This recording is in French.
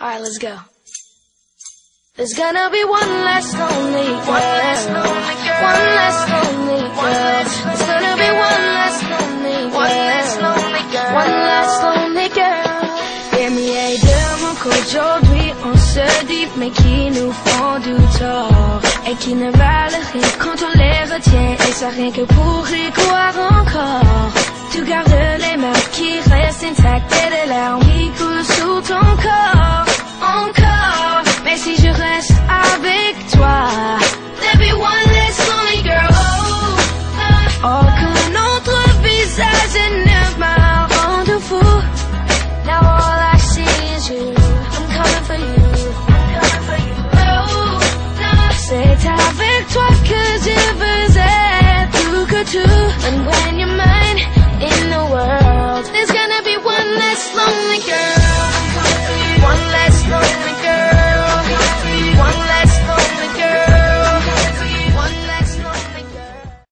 Alright, let's go. There's gonna be one less lonely girl. One less lonely girl. One less lonely girl. There's gonna be one less lonely girl. One less lonely girl. One less lonely girl. Qu'aujourd'hui on se dit mais qui nous font du tort? Et qui ne valent rien quand on les retient et ça rien que pour y croire encore. Tu gardes les mains qui restent intactes et des larmes qui coulent sous ton. t'avec toi